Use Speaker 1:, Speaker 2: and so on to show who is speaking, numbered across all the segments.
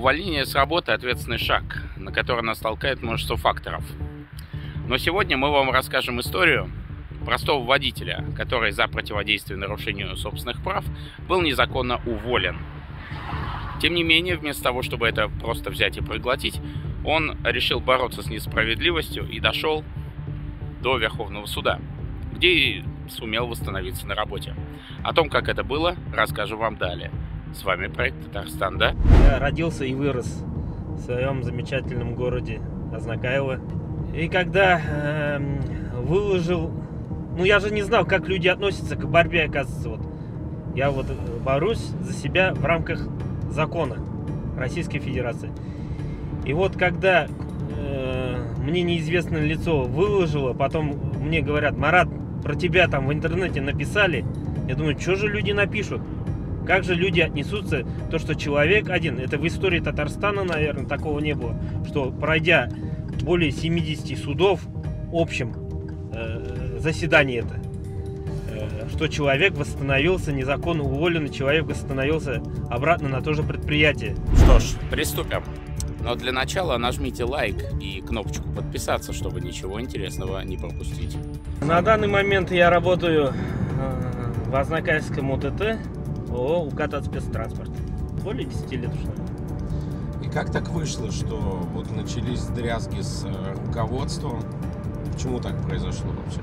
Speaker 1: Увольнение с работы – ответственный шаг, на который нас толкает множество факторов. Но сегодня мы вам расскажем историю простого водителя, который за противодействие нарушению собственных прав был незаконно уволен. Тем не менее, вместо того, чтобы это просто взять и проглотить, он решил бороться с несправедливостью и дошел до Верховного суда, где и сумел восстановиться на работе. О том, как это было, расскажу вам далее. С вами проект Татарстан, да?
Speaker 2: Я родился и вырос в своем замечательном городе Азнакаево. И когда э, выложил, ну я же не знал, как люди относятся к борьбе, оказывается, вот. Я вот э, борюсь за себя в рамках закона Российской Федерации. И вот когда э, мне неизвестное лицо выложило, потом мне говорят, Марат, про тебя там в интернете написали, я думаю, что же люди напишут? Как же люди отнесутся, то, что человек один, это в истории Татарстана, наверное, такого не было, что пройдя более 70 судов общем э, заседании это, э, что человек восстановился, незаконно уволенный человек восстановился обратно на то же предприятие.
Speaker 1: Что ж, приступим. Но для начала нажмите лайк и кнопочку подписаться, чтобы ничего интересного не пропустить.
Speaker 2: На данный момент я работаю э, в Азнакаевском УТТ, ООО «Укатат спецтранспорт». Более 10 лет уже.
Speaker 3: И как так вышло, что вот начались дрязги с э, руководством? Почему так произошло вообще?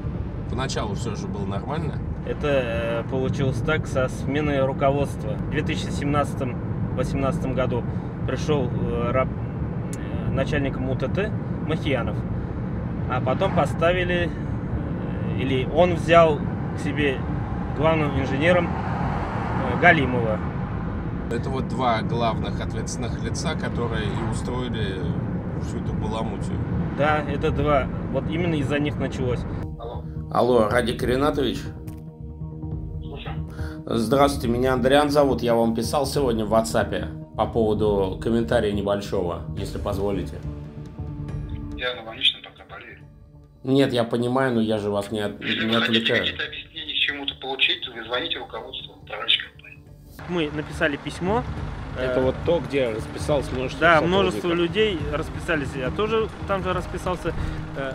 Speaker 3: Поначалу все же было нормально?
Speaker 2: Это э, получилось так со сменой руководства. В 2017-2018 году пришел э, раб, начальником УТТ Махиянов. А потом поставили, или он взял к себе главным инженером Галимова.
Speaker 3: Это вот два главных ответственных лица, которые и устроили всю эту баламутию.
Speaker 2: Да, это два. Вот именно из-за них началось.
Speaker 1: Алло, Радик Ринатович? Здравствуйте, меня Андриан зовут. Я вам писал сегодня в WhatsApp по поводу комментария небольшого, если позволите.
Speaker 4: Я на больничном пока болею.
Speaker 1: Нет, я понимаю, но я же вас не, от-
Speaker 4: Если
Speaker 1: не
Speaker 4: вы хотите
Speaker 1: отвлекаю.
Speaker 4: какие-то объяснения, чему-то получить, вы звоните руководству управляющей компании.
Speaker 2: Мы написали письмо.
Speaker 1: Это
Speaker 2: э,
Speaker 1: вот то, где расписалось множество
Speaker 2: Да,
Speaker 1: сотрудников.
Speaker 2: множество людей расписались. Я тоже там же расписался. Э,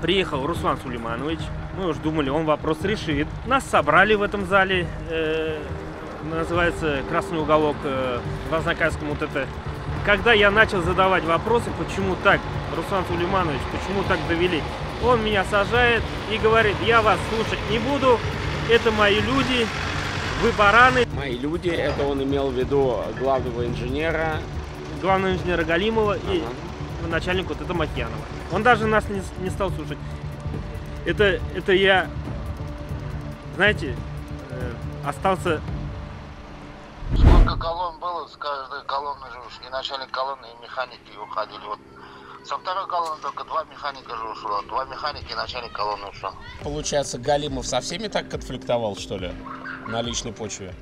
Speaker 2: Приехал Руслан Сулейманович. Мы уж думали, он вопрос решит. Нас собрали в этом зале. э, называется Красный уголок э, в Азнакайском вот это. Когда я начал задавать вопросы, почему так, Руслан Сулейманович, почему так довели, он меня сажает и говорит, я вас слушать не буду, это мои люди, вы бараны,
Speaker 1: Мои люди, это он имел в виду главного инженера.
Speaker 2: главного инженера Галимова и
Speaker 1: Ага.
Speaker 2: начальник вот это Макьянова. Он даже нас не, не стал слушать. Это, это я, знаете, э, остался...
Speaker 5: Сколько колонн было, с каждой колонны же уж и начальник колонны, и механики уходили. Вот со второй колонны только два механика же ушло. Два механика и начальник колонны ушел.
Speaker 1: Получается, Галимов со всеми так конфликтовал, что ли? На личной почве.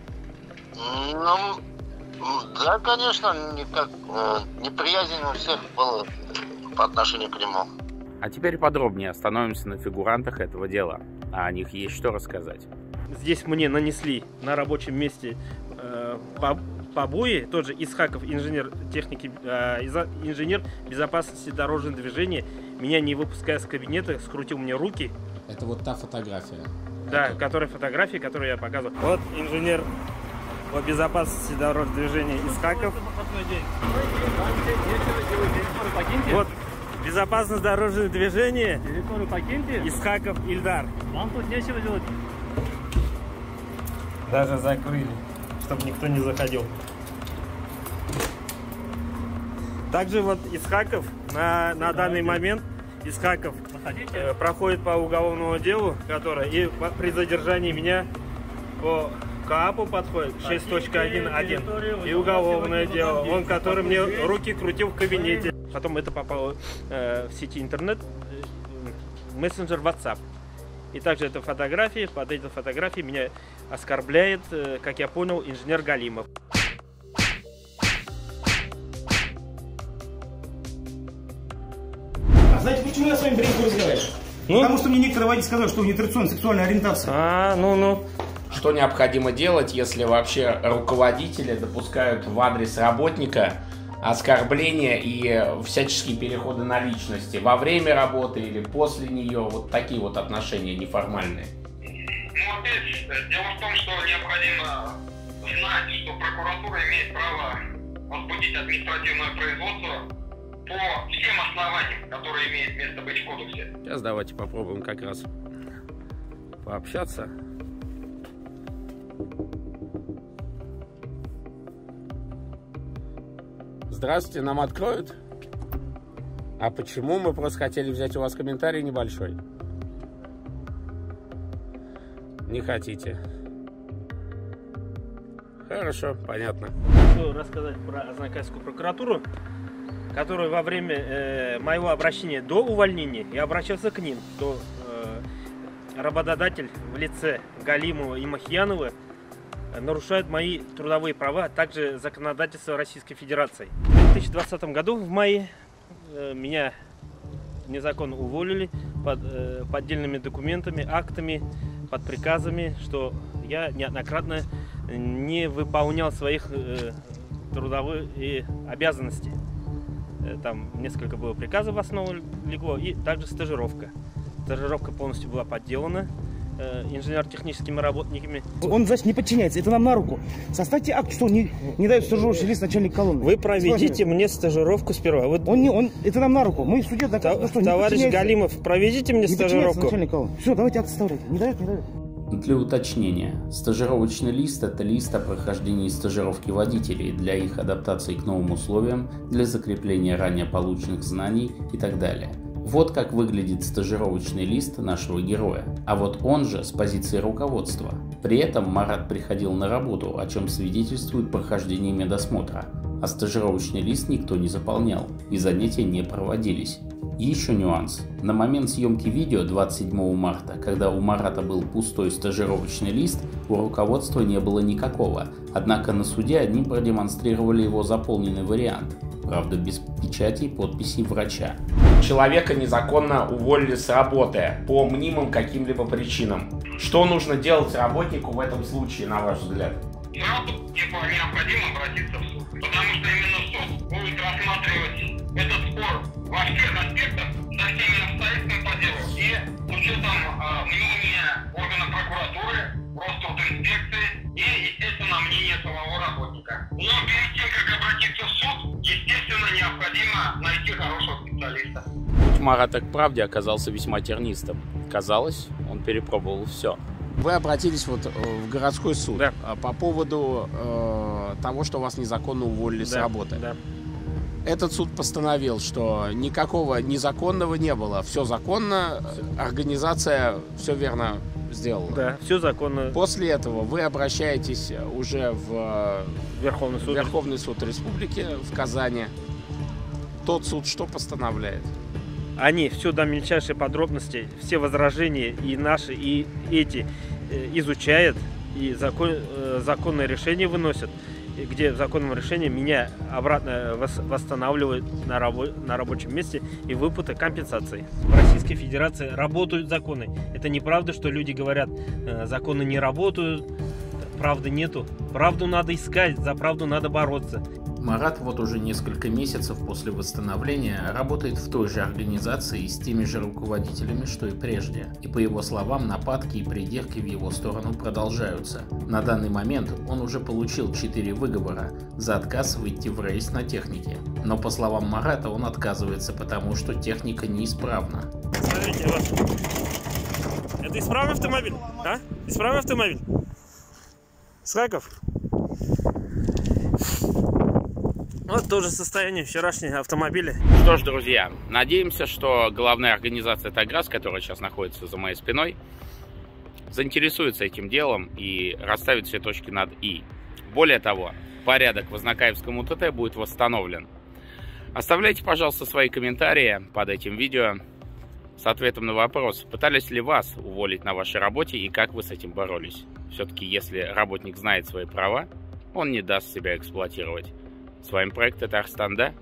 Speaker 5: Ну, да, конечно, никак, э, неприязнь у всех было по отношению к нему.
Speaker 1: А теперь подробнее остановимся на фигурантах этого дела. А о них есть что рассказать.
Speaker 2: Здесь мне нанесли на рабочем месте э, по- побои, тот же Исхаков, инженер техники, э, инженер безопасности дорожного движения, меня не выпуская с кабинета, скрутил мне руки,
Speaker 3: Это вот та фотография.
Speaker 2: Да,
Speaker 3: Это-
Speaker 2: которые фотографии, которые я показывал. Вот инженер по безопасности дорожного движения Исхаков. Вот безопасность дорожного движения
Speaker 6: Территорию покиньте.
Speaker 2: Исхаков Ильдар.
Speaker 6: Вам тут нечего делать.
Speaker 2: Даже закрыли, чтобы никто не заходил. Также вот Исхаков на, на данный момент Исхаков
Speaker 6: Заходите.
Speaker 2: э, проходит по уголовному делу, которое и при задержании меня по КАПу подходит 6.1.1 и уголовное дело. Он, который мне руки крутил в кабинете. Потом это попало э, в сети интернет, э, мессенджер WhatsApp. И также это фотографии. Под этой фотографией меня оскорбляет, э, как я понял, инженер Галимов.
Speaker 7: Почему я с вами приехал разговаривать?
Speaker 2: Ну?
Speaker 7: Потому что мне некоторые водители сказали, что у них традиционная сексуальная ориентация.
Speaker 2: А, ну-ну.
Speaker 1: Что необходимо делать, если вообще руководители допускают в адрес работника оскорбления и всяческие переходы на личности во время работы или после нее, вот такие вот отношения неформальные?
Speaker 4: Ну, опять, дело в том, что необходимо знать, что прокуратура имеет право возбудить административное производство по всем основаниям, которые имеют место быть в кодексе.
Speaker 1: Сейчас давайте попробуем как раз пообщаться. Здравствуйте, нам откроют? А почему? Мы просто хотели взять у вас комментарий небольшой. Не хотите. Хорошо, понятно.
Speaker 2: Хочу рассказать про Ознакайскую прокуратуру, которая во время э, моего обращения до увольнения я обращался к ним, что э, работодатель в лице Галимова и Махьянова нарушают мои трудовые права, а также законодательство Российской Федерации. В 2020 году в мае э, меня незаконно уволили под э, поддельными документами, актами, под приказами, что я неоднократно не выполнял своих э, трудовых и обязанностей. Э, Там несколько было приказов в основу легло и также стажировка. Стажировка полностью была подделана э, инженер-техническими работниками.
Speaker 7: Он, значит, не подчиняется. Это нам на руку. Составьте акт, что не, не дает стажировочный лист начальник колонны.
Speaker 2: Вы проведите мне стажировку сперва. Вы,
Speaker 7: Он не, он, это нам на руку. Мы в суде доказываем, что
Speaker 2: товарищ Галимов, проведите мне
Speaker 7: не
Speaker 2: стажировку.
Speaker 7: начальник колонны. Все, давайте акт составляйте. Не дает, не дает.
Speaker 1: Для уточнения, стажировочный лист – это лист о прохождении стажировки водителей для их адаптации к новым условиям, для закрепления ранее полученных знаний и так далее. Вот как выглядит стажировочный лист нашего героя, а вот он же с позиции руководства. При этом Марат приходил на работу, о чем свидетельствует прохождение медосмотра, а стажировочный лист никто не заполнял и занятия не проводились. И еще нюанс. На момент съемки видео 27 марта, когда у Марата был пустой стажировочный лист, у руководства не было никакого. Однако на суде одним продемонстрировали его заполненный вариант. Правда, без печати и подписи врача. Человека незаконно уволили с работы по мнимым каким-либо причинам. Что нужно делать работнику в этом случае, на ваш взгляд?
Speaker 4: Сразу типа, необходимо обратиться в суд, потому что именно суд будет рассматривать этот спор во всех аспектах, со всеми обстоятельствами по делу и с учетом а, мнения органа прокуратуры, инспекции и, естественно, мнение самого работника. Но перед тем, как обратиться в суд, естественно, необходимо найти хорошего специалиста.
Speaker 1: Путь Марата к правде оказался весьма тернистым. Казалось, он перепробовал все. Вы обратились вот э, в городской суд
Speaker 2: Да.
Speaker 1: а, по поводу э, того, что вас незаконно уволили с
Speaker 2: Да,
Speaker 1: работы.
Speaker 2: Да.
Speaker 1: Этот суд постановил, что никакого незаконного не было. Все законно, организация все верно сделала.
Speaker 2: Да, все законно.
Speaker 1: После этого вы обращаетесь уже в
Speaker 2: Верховный суд.
Speaker 1: Верховный суд Республики в Казани. Тот суд что постановляет?
Speaker 2: Они все до мельчайшей подробности, все возражения и наши, и эти э, изучают и закон, э, законное решение выносят, где в законном решении меня обратно вос- восстанавливают на, рабо- на рабочем месте и выплаты компенсации. В Российской Федерации работают законы. Это неправда, что люди говорят, э, законы не работают, правды нету. Правду надо искать, за правду надо бороться.
Speaker 1: Марат вот уже несколько месяцев после восстановления работает в той же организации с теми же руководителями, что и прежде. И по его словам, нападки и придирки в его сторону продолжаются. На данный момент он уже получил 4 выговора за отказ выйти в рейс на технике. Но по словам Марата он отказывается, потому что техника неисправна.
Speaker 2: Смотрите, вот. Это исправный автомобиль? А? Исправный автомобиль? Скаков? Вот тоже состояние вчерашнего автомобиля.
Speaker 1: Что ж, друзья, надеемся, что главная организация Таграс, которая сейчас находится за моей спиной, заинтересуется этим делом и расставит все точки над «и». Более того, порядок в Ознакаевском УТТ будет восстановлен. Оставляйте, пожалуйста, свои комментарии под этим видео с ответом на вопрос, пытались ли вас уволить на вашей работе и как вы с этим боролись. Все-таки, если работник знает свои права, он не даст себя эксплуатировать. С вами проект Татарстан, да?